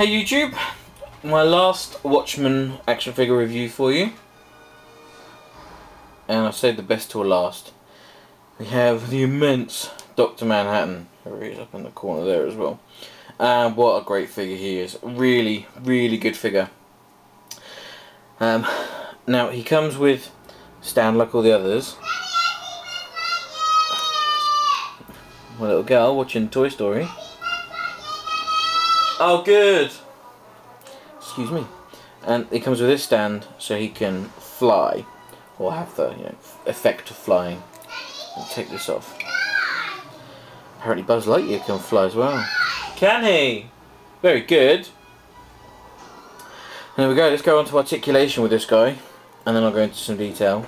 Hey YouTube, my last Watchmen action figure review for you. And I saved the best till last. We have the immense Dr. Manhattan. He is up in the corner there as well. And what a great figure he is. Really, really good figure. Um, now, he comes with stand like all the others. My little girl watching Toy Story. Oh, good. Excuse me. And it comes with this stand so he can fly, or have the you know, effect of flying. I'll take this off. Apparently Buzz Lightyear can fly as well. Can he? Very good. There we go. Let's go on to articulation with this guy, and then I'll go into some detail.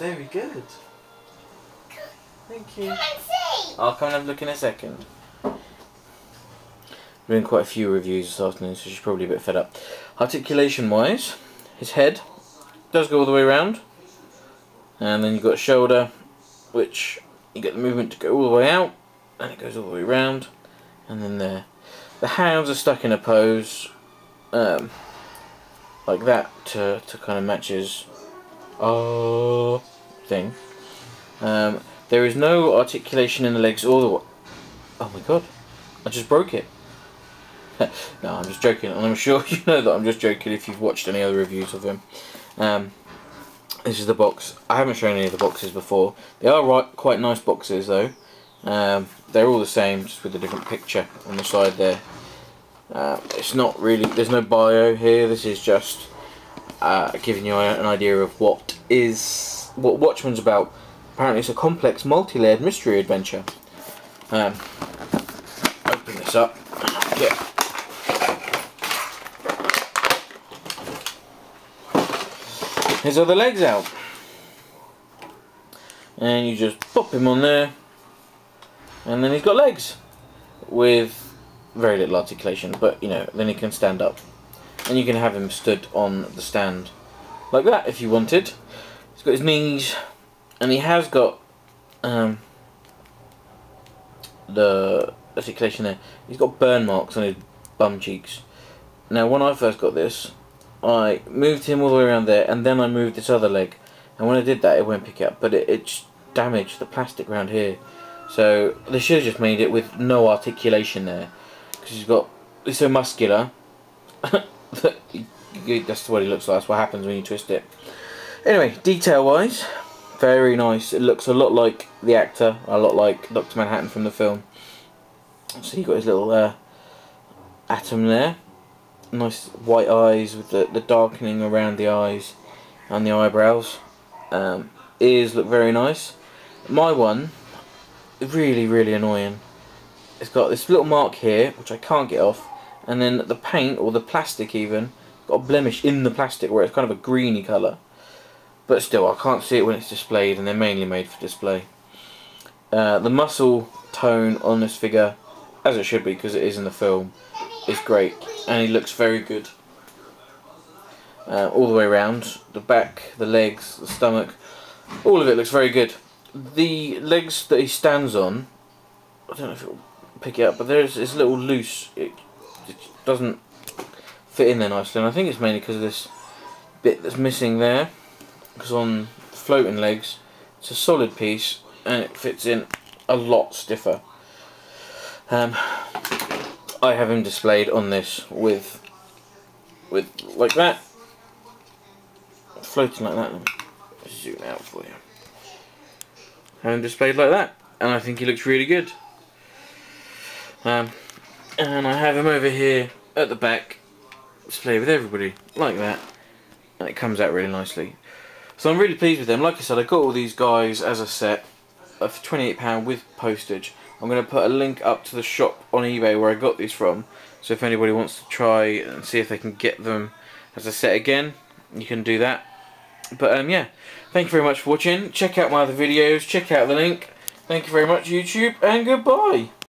Very good. Thank you. I'll come and have a look in a second doing quite a few reviews this afternoon, so she's probably a bit fed up. Articulation wise, his head does go all the way around, and then you've got shoulder, which you get the movement to go all the way out, and it goes all the way around, and then there. The hands are stuck in a pose, um, like that, to, to kind of match his oh thing. Um, there is no articulation in the legs or the. Oh my god, I just broke it. no, I'm just joking, and I'm sure you know that I'm just joking if you've watched any other reviews of him. Um, this is the box. I haven't shown any of the boxes before. They are right, quite nice boxes though. Um, they're all the same, just with a different picture on the side there. Uh, it's not really, there's no bio here, this is just uh, giving you an idea of what is, what Watchmen's about. Apparently it's a complex, multi-layered mystery adventure. Um, open this up. Yeah. his other legs out. And you just pop him on there, and then he's got legs with very little articulation, but you know, then he can stand up. And you can have him stood on the stand like that if you wanted. He's got his knees, and he has got um, the articulation there. He's got burn marks on his bum cheeks. Now, when I first got this, I moved him all the way around there and then I moved this other leg. And when I did that it won't pick up but it, it damaged the plastic around here. So they should have just made it with no articulation there because he's got he's so muscular. That's what he looks like that's what happens when you twist it. Anyway detail wise very nice. It looks a lot like the actor a lot like Dr. Manhattan from the film. So you got his little uh, atom there nice white eyes with the, the darkening around the eyes and the eyebrows. Um, ears look very nice. My one, really, really annoying. It's got this little mark here, which I can't get off, and then the paint, or the plastic even, got a blemish in the plastic where it's kind of a greeny colour. But still, I can't see it when it's displayed, and they're mainly made for display. Uh, the muscle tone on this figure, as it should be because it is in the film, is great. And he looks very good. Uh, all the way around. The back the legs the stomach. All of it looks very good. The legs that he stands on I don't know if it'll pick it up but there's it's a little loose it, it doesn't fit in there nicely. And I think it's mainly because of this bit that's missing there. Because on floating legs it's a solid piece and it fits in a lot stiffer. Um, I have him displayed on this with with like that. Floating like that zoom out for you. Him displayed like that and I think he looks really good. Um, and I have him over here at the back displayed with everybody like that. And it comes out really nicely. So I'm really pleased with them. Like I said I got all these guys as a set for £28 with postage I'm going to put a link up to the shop on eBay where I got these from. So if anybody wants to try and see if they can get them as a set again, you can do that. But um, yeah, thank you very much for watching. Check out my other videos. Check out the link. Thank you very much YouTube and goodbye.